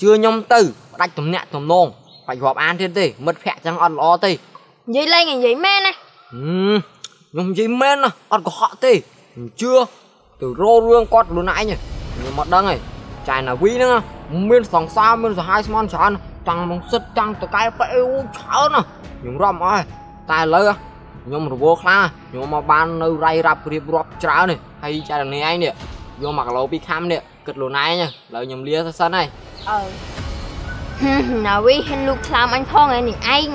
ជឿខ្ញុំទៅផ្ដាច់ទំនាក់ទំនងបាច់រាប់អានទៀតទេមិត្តភក្តិចឹងអត់ល្អទេនិយាយលេងនិយាយមែនណាហឹមខ្ញុំនិយាយមែនណាអត់កុហកទេខ្ញុំជឿទៅរករឿងគាត់ខ្លួនឯងខ្ញុំមកដឹងហើយចៃណាវីហ្នឹងមានសង្សារមានសហាយស្មន់ច្រើនតាំងមកសិតតាំងតកែប៉ែអូច្រើនណាខ្ញុំរាប់អស់ហើយតែឥឡូវខ្ញុំរវល់ខ្លាំងខ្ញុំមកបាននៅរៃរាប់រៀបរាប់ច្រើននេះហើយចៃនេះឯងនេះយក1គីឡូ2ខាំនេះគិតខ្លួនឯងឥឡូវខ្ញុំលាទៅសិនហើយ អឺណាវីហ៊ានលូកខ្លាមអញផងឯនេះឯង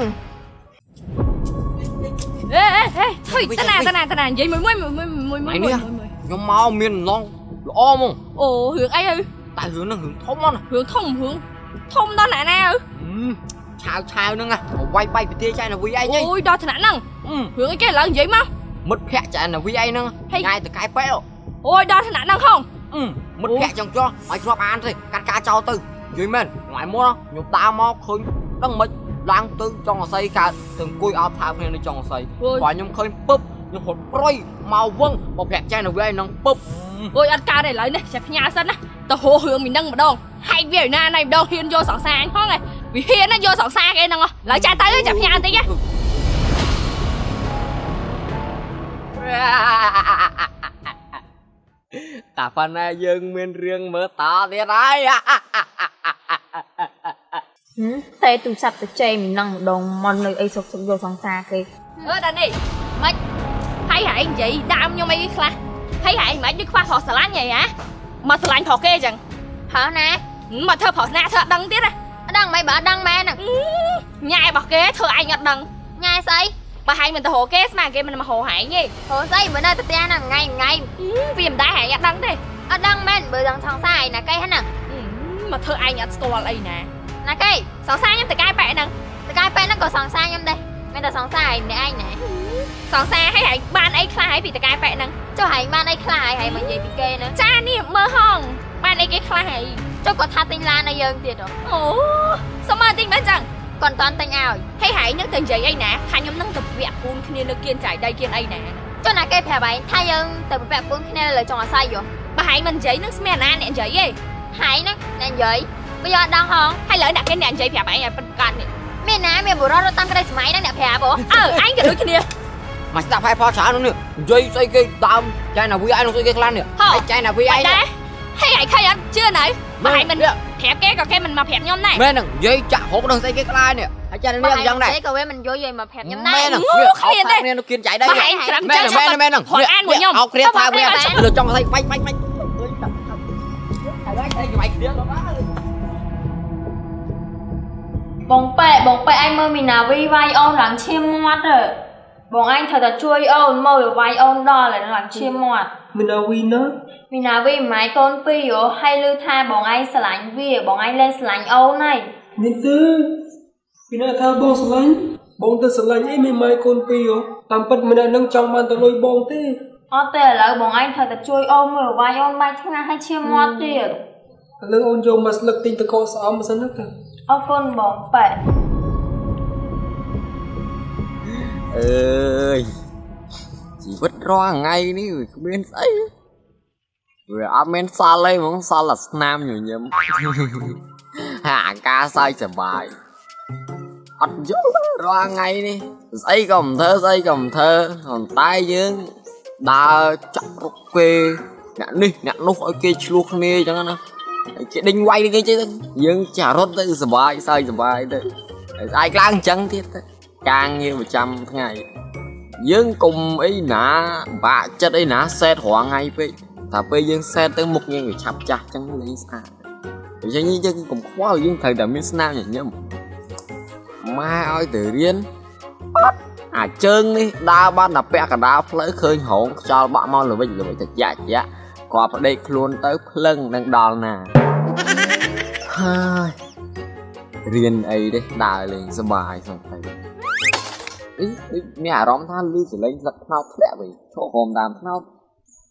អេអេអេថុយតណាតណាតណានិយាយមួយមួយមួយមួយមួយមួយមួយខ្ញុំមកមានឡងល្អហ្មងអូរឿងអីអើតែរឿងហ្នឹងរឿងធំណាស់រឿងធំរឿងធំដល់ណាណាអើឆាវឆាវហ្នឹងណាវាយបាយប្រទេសចៃណាវីឯងហីអូយដល់ថ្នាក់ហ្នឹងអឺរឿងអីគេឡើងនិយាយមកមិត្តភក្តិចៃណាវីឯងហ្នឹងហេថ្ងៃតកែប៉ែអូយដល់ថ្នាក់ហ្នឹងហងអឺមិត្តភក្តិចង់ចោះឲ្យគ្រាប់អានទេកាត់ការចោលទៅ និយាយមែនថ្ងៃមុនខ្ញុំតាមមកឃើញដឹងមិនឡើងទៅចុងអស័យកើតទៅអង្គុយអោបថើបគ្នានៅចុងអស័យអូយបើខ្ញុំឃើញពឹបខ្ញុំហត់ប្រុយមកវឹងមកភក្តិចៃណាវីឯងហ្នឹងពឹបអូយអត់កើតទេឥឡូវនេះចាំផ្ញើសិនណាទៅហោរឿងមីនឹងម្ដងហែកវាឯណាណៃម្ដងហ៊ានយកសង្សារអញផងឯងវាហ៊ានណាយកសង្សារគេហ្នឹងហ៎ឥឡូវចាទៅចាំផ្ញើបន្តិចណាតែប៉ុណ្ណាយើងមានរឿងមើលតទៀតហើយ តែទូរស័ព្ទទៅចេមីនឹងម្ដងមកនៅអីសុកសុកយកសង្សារគេអឺដល់នេះមិនហើយហែងនិយាយដើមខ្ញុំអីខ្លះហើយហែងមិនដូចខ្វះប្រុសស្រឡាញ់ហីហ៎មកស្រឡាញ់ប្រុសគេអញ្ចឹងហើណាមកធ្វើប្រុសណាធ្វើអត់ដឹងទៀតណាអត់ដឹងមិនបើអត់ដឹងមែនហ្នឹងញ៉ែរបស់គេធ្វើអញអត់ដឹងញ៉ែស្អីបើហែងមិនទៅរកគេស្មានគេមិនមករកហែងទេហូស្អីបើនៅទៅផ្ទះហ្នឹងថ្ងៃថ្ងៃវាមិនដែរហែងអត់ដឹងទេអត់ដឹងមែនបើដឹងសង្សារឯណាគេហ្នឹងមកធ្វើអញអត់ស្គាល់អីណា ណាគេសង្សារខ្ញុំតកែប៉ែហ្នឹងតកែប៉ែហ្នឹងក៏សង្សារខ្ញុំដែរមានតែសង្សារឯម្នាក់ឯងណាសង្សារឲ្យហែងបានអីខ្លះហើយពីតកែប៉ែហ្នឹងចុះហែងបានអីខ្លះហើយហែងមកនិយាយពីគេហ្នឹងចានេះមើលហងបានអីគេខ្លះហើយចុះគាត់ថាទិញឡានឲ្យយើងទៀតហ៎អូសុំមកតិចមែនចឹងគាត់មិនតាន់ទិញឲ្យហើយហែងនឹងទៅនិយាយអីណាថាខ្ញុំនឹងទៅវាក់ពូនគ្នានៅគៀនចាយដៃគៀនអីណាចុះណាគេប្រាប់ឯងថាយើងទៅប្រពាក់ពូនគ្នាលើចុងអាស័យយោបើហែងមិននិយាយនឹងស្មានណាអ្នកនិយាយទេហែងហ្នឹងអ្នកនិយាយ បើយកអត់ដឹងហងហើយលើអ្នកគេអ្នកនិយាយប្រាប់ឯងឲ្យប៉ិនកាត់នេះមានណាមានបុរសរត់តាមក្តីសម័យហ្នឹងអ្នកប្រាប់ហ៎អើឯងក៏ដូចគ្នាមកស្ដាប់ហើយផលច្រើននោះនេះនិយាយស្អីគេដើមចៃណាវីឯងនោះស្អីគេខ្លាំងនេះហើយចៃណាវីឯបាងច់ដែរហើយឯងឃើញអត់ជឿនៅបើហែងមិនប្រាប់គេក៏គេមិនមកប្រាប់ខ្ញុំដែរមែនហ្នឹងនិយាយចាក់ហុកនឹងស្អីគេខ្លាចនេះហើយចៃណានេះយ៉ាងដែរគេក៏វាមិនយកយកមកប្រាប់ខ្ញុំដែរមែនហ្នឹងវាអោបគ្នានៅគៀនចៃដៃបើហែងច្រាំមែនចឹងមែនមែនហ្នឹងគ្រាន់អានមួយខ្ញុំអោបគ្នាថាវាទៅមកលើចង់ស្អីបាច់បាច់បាច់ហើយហើយគេបាច់គ្នាដល់ បងប៉ែបងប៉ែឯងមើលមីណាវីវាយអូនឡើងឈាមមាត់ទៅបងឯងត្រូវតែជួយអូនមើលវាយអូនដល់ឡើងឈាមមាត់មានអាវីណាមីណាវីម៉ាយកូនពីរហ៎ហើយឮថាបងឯងស្រឡាញ់វាបងឯងលែងស្រឡាញ់អូនហើយនេះទេពីណាថាបងស្រឡាញ់បងទៅស្រឡាញ់អីមិនម៉ែកូនពីរហ៎តាមពិតម្នាក់នឹងចង់បានទៅលុយបងទេអត់ទេឥឡូវបងឯងត្រូវតែជួយអូនមើលវាយអូនបាច់ថ្ងៃហើយឈាមមាត់ទៀតឥឡូវអូនយកមកស្លឹកទិញតកកស្អំមកសិនណាតា អរគុណបងប៉ែអើយជីវិតរាល់ថ្ងៃនេះវាគ្មានស្អីវាអត់មានសល់អីហ្មងសល់តែស្នាមញញឹមហាអាការសើចសប្បាយអត់យល់រាល់ថ្ងៃនេះស្អីក៏មិនធ្វើស្អីក៏មិនធ្វើប៉ុន្តែយើងដើរចាក់រុកគេអ្នកនេះអ្នកនោះឲ្យគេឆ្លោះគ្នាអញ្ចឹងណាហើយ គេដេញវាយគេចឹងយើងចារត់ទៅសប្បាយសើចសប្បាយទៅហើយស្អែកឡើងអញ្ចឹងទៀតទៅការងារប្រចាំថ្ងៃយើងកុំអីណាបាក់ចិត្តអីណាសេតរងថ្ងៃពេកតែពេលយើងសេតទៅមុខយើងវាឆាប់ចាស់អញ្ចឹងលេងស្អាតអញ្ចឹងយើងកុំខ្វល់យើងត្រូវតែមានស្នាមញញឹមម៉ែឲ្យទៅរៀនអត់អាជើងនេះដើរបានតែពាក់កណ្ដាលផ្លូវឃើញរោងខ្យល់បាក់មកល្វិចល្វិចទៅយ៉ាក់យ៉ាក់ គាត់ប្តេកខ្លួនទៅភ្លឹងនឹងដល់ណាហើយរៀនអីទេដើរលេងសប្បាយសោះទៅអីដូចមានអារម្មណ៍ថាលឺសលេងស្លឹកថ្នោតធ្លាក់វិញឈរហមតាមថ្នោត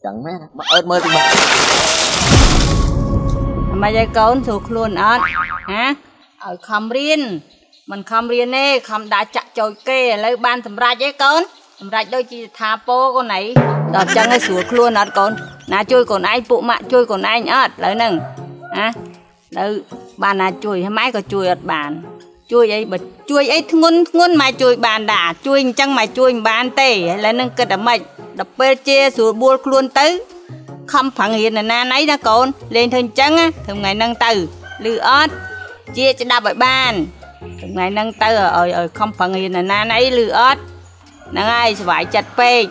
ចឹងមែនមកអើតមើលទីមកមិនឲ្យកូនស្រួលខ្លួនអត់ហាឲ្យខំរៀនមិនខំរៀនទេខំដើរចាក់ចោចគេឥឡូវបានសម្រេចទេកូនសម្រេចដូចជាថាពោកូនអីដល់អញ្ចឹងឲ្យស្រួលខ្លួនអត់កូន ណាជួយកូនឯងពួកម៉ាក់ជួយកូនឯងអត់ឥឡូវហ្នឹងហាឥឡូវបានណាជួយហើយម៉ែក៏ជួយអត់បាន ជួយអីបើជួយអីធ្ងន់ធ្ងន់ម៉ែជួយបានដែរជួយអញ្ចឹងម៉ែជួយមិនបានទេឥឡូវនឹងគិតតែម៉េចដល់ពេលជាស្រួលបួលខ្លួនទៅខំប្រឹងរៀនណាណៃណាកូនលេងធ្វើអញ្ចឹងណាធ្វើថ្ងៃហ្នឹងទៅឬអត់ជាស្ដាប់ឲ្យបានធ្វើថ្ងៃហ្នឹងទៅឲ្យឲ្យខំប្រឹងរៀនណាណៃឬអត់ហ្នឹងហើយសុបាយចិត្តពេក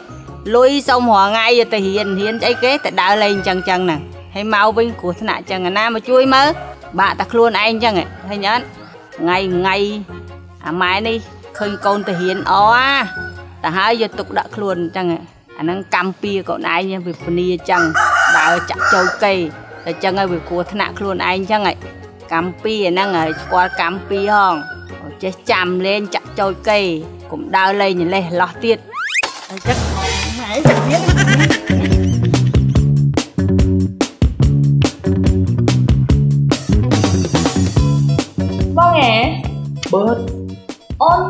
លុយសុំរងថ្ងៃទៅរៀនរៀនស្អីគេទៅដើរលេងអញ្ចឹងអញ្ចឹងហ្នឹងហើយមកវិញគ្រោះថ្នាក់អញ្ចឹងណាមកជួយមើលបាក់តែខ្លួនឯងអញ្ចឹងឃើញអត់ថ្ងៃថ្ងៃអាម៉ែនេះឃើញកូនទៅរៀនអអាតែហើយយកទុកដាក់ខ្លួនអញ្ចឹងអាហ្នឹងកម្មពៀកូនឯងវាពនីអញ្ចឹងដើរចាក់ចូលគេតែអញ្ចឹងហើយវាគួរថ្នាក់ខ្លួនឯងអញ្ចឹងកម្មពៀហ្នឹងហើយស្គាល់កម្មពៀហងចេះចាំលេងចាក់ចូលគេកុំដើរលេងលេះលោះទៀតអញ្ចឹង ấy chẳng biết Bơ nghe Bớt. Ôn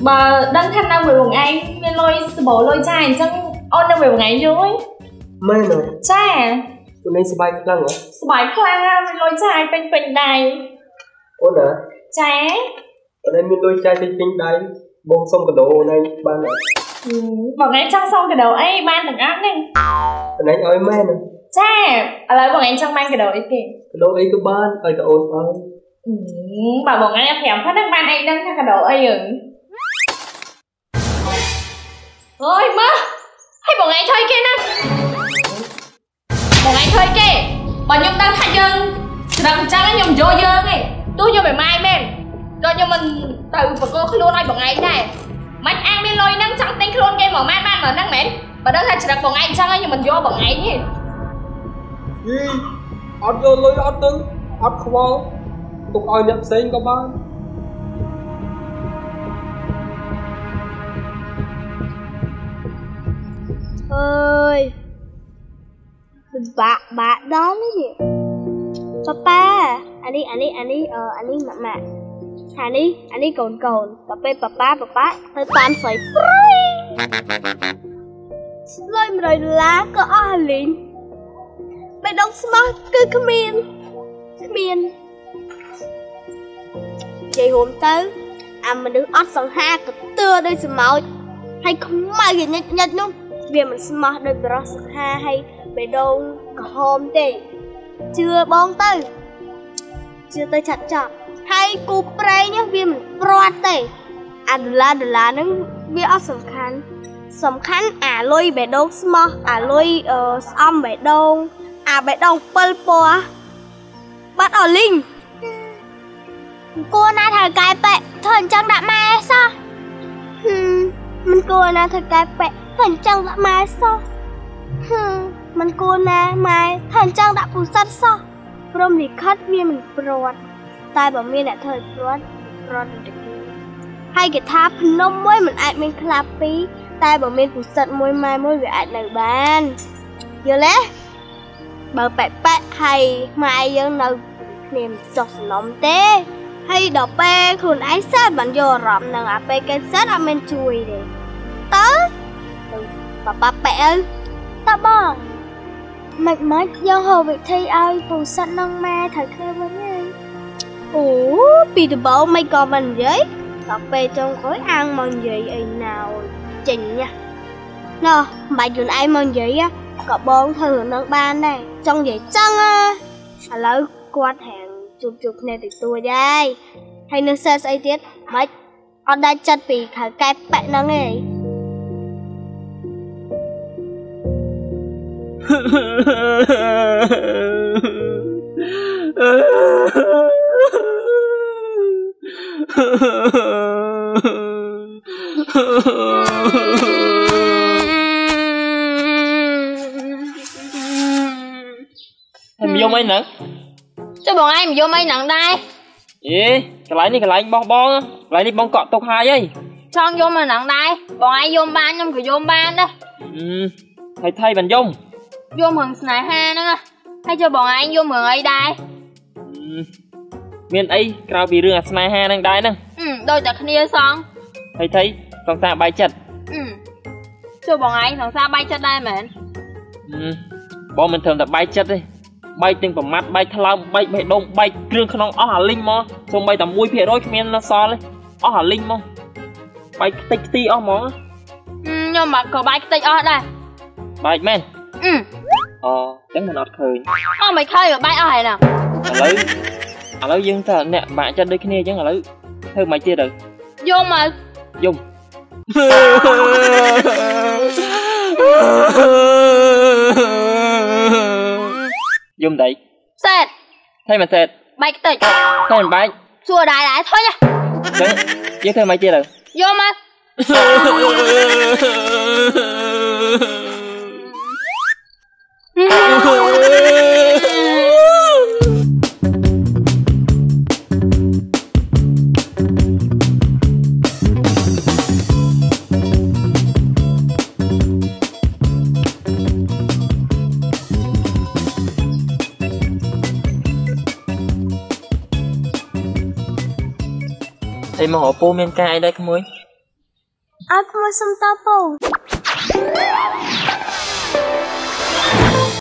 mà đang thân năng về một anh Nên lôi sư bố lôi chai chẳng Ôn đang về một ngày rồi Mê mà Chai à ូ?នេះស្បែកខ្លាំងហ៎ស្បែកខ្លាំងមានលុយចាយពេញពេញដៃអូនណាចាអូនមានលុយចាយពេញពេញដៃបងសុំកដោណៃបានអត់ បងឯងចង់សុំកាដូអីបានទាំងអស់ហ្នឹងអូនឯងឲ្យម៉ែណាចាឥឡូវបងឯងចង់បានកាដូអីគេកាដូអីក៏បានឲ្យតែអូនឲ្យហឹមបើបងឯងប្រាប់ហ្នឹងបានឯងដឹងថាកាដូអីហឹងអើយមើលឲ្យបងឯងធ្វើគេណាបងឯងធ្វើគេបើខ្ញុំដឹងថាយើងស្រឹងអញ្ចឹងខ្ញុំយកយើងទេទោះខ្ញុំមិនម៉ាយមែនក៏ខ្ញុំមិនទៅបកគោខ្លួនឲ្យបងឯងដែរ មិនអាងមានលុយហ្នឹងចង់ទិញខ្លួនគេមកម៉ានបានមកហ្នឹងមែនបើដឹងថាច្រឹកបងឯងអញ្ចឹងខ្ញុំមិនយកបងឯងទេយីអត់យកលុយអត់ទៅអត់ខ្វល់ទុកឲ្យអ្នកផ្សេងក៏បានអើយពិបាកបាក់ដល់នេះប៉ាប៉ាអានេះអានេះអានេះអឺអានេះម៉ាក់ម៉ាក់ អានេះអានេះកូនកូនដល់ពេលប៉ាប៉ាប៉ាប៉ាទៅតាមស្រីព្រៃលុយ100ដុល្លារក៏អស់ហើយលីងបេះដូងស្មោះគឺគ្មានគ្មាននិយាយរួមទៅអាមនុស្សអត់សង្ហាក៏ទឿដោយសម្ោចហើយខ្មៅញិចញិចនោះវាមិនស្មោះដោយបរោះសង្ហាហើយបេះដូងក្រហមទេជឿបងទៅជឿទៅឆាត់ចប់ ហើយគូប្រេងនេះវាមិនព្រាត់ទេអាដុល្លារដុល្លារហ្នឹងវាអត់សំខាន់សំខាន់អាលុយបេះដូងស្មោះអាលុយអឺស្អំបេះដូងអាបេះដូង7ពណ៌បាត់អស់លីងគួរណាថៅកែប៉ែធ្វើអញ្ចឹងដាក់ម៉ែសោះហឹមមិនគួរណាថៅកែប៉ែធ្វើអញ្ចឹងដាក់ម៉ែសោះហឹមមិនគួរណាម៉ែធ្វើអញ្ចឹងដាក់ពូសិតសោះព្រមលិខិតវាមិនព្រាត់ តែបើមានអ្នកធ្វើឲ្យព្រាត់ព្រាត់ទៅគេហើយគេថាភ្នំមួយមិនអាចមានក្លាប់ពីរតែបើមានពូសិតមួយម៉ែមួយវាអាចនៅបានយល់ទេបើប៉ែប៉ែហើយម៉ែយើងនៅគ្នាមិនចុះសំណុំទេហើយដល់ពេលខ្លួនឯងសិតបានយកអារម្មណ៍នឹងអាពេលគេសិតអត់មានជួយទេទៅទៅប៉ាប៉ាប៉ែអើតើបងមិនមិនយើងហៅវិធីឲ្យពូសិតនឹងម៉ែត្រូវគ្នាវិញហើយ អូពីដំបូងមិនក៏មិននិយាយដល់ពេលចុងក្រោយអាងមកនិយាយអីណាអូយចេញណាណោះមិនបាច់ខ្លួនឯងមកនិយាយក៏បងធ្វើរឿងនឹងបានដែរចង់និយាយចឹងឥឡូវគាត់ហាងជួបជួបគ្នាតិចតួចហើយហើយនៅសេស្អីទៀតមិនអត់ដាច់ចិត្តពីខៅកែប៉ែហ្នឹងទេ ហើយមិនយំអីហ្នឹងចុះបងឯងមិនយកអីហ្នឹងដែរអេកន្លែងនេះកន្លែងបោះបងកន្លែងនេះបងកក់ទុកហើយហីចង់យកមកហ្នឹងដែរបងឯងយកបានខ្ញុំក៏យកបានដែរអឺថៃថៃបានយំយករឿងស្នេហាហ្នឹងណាហើយចុះបងឯងយករឿងអីដែរអឺ មានអីក្រៅពីរឿងអាស្នេហាហ្នឹងដែរហ្នឹងអឺដូចតែគ្នាសងថៃថៃសង្សារបាយចិត្តអឺចុះបងឯងសង្សារបាយចិត្តដែរមែនអឺបងមិនត្រឹមតែបាយចិត្តទេបែកទាំងប្រមាត់បែកថ្លើមបែកបេះដូងបែកគ្រឿងក្នុងអស់អាលីងមកសូម្បីតែ1%គ្មាននៅសល់ទេអស់អាលីងមកបែកខ្ទេចខ្ទីអស់ហ្មងខ្ញុំមកក៏បាយខ្ទេចអស់ដែរបែកមែនអឺអូចឹងមិនអត់ឃើញអស់មិនឃើញក៏បាយអស់ហើយណាឥឡូវ ឥឡូវយើងថាអ្នកបាក់ចិត្តដូចគ្នាអញ្ចឹងឥឡូវធ្វើមិនទៀតទៅយកមកយំយំដៃសេតថៃមិនសេតបាយខ្ទេចថៃមិនបែកសួរដែរដែរថុយចឹងយើងធ្វើមិនទៀតទៅយកមកអី មកឪពុកមានការអីដែរក្មួយឲ្យក្មួយសុំតពូ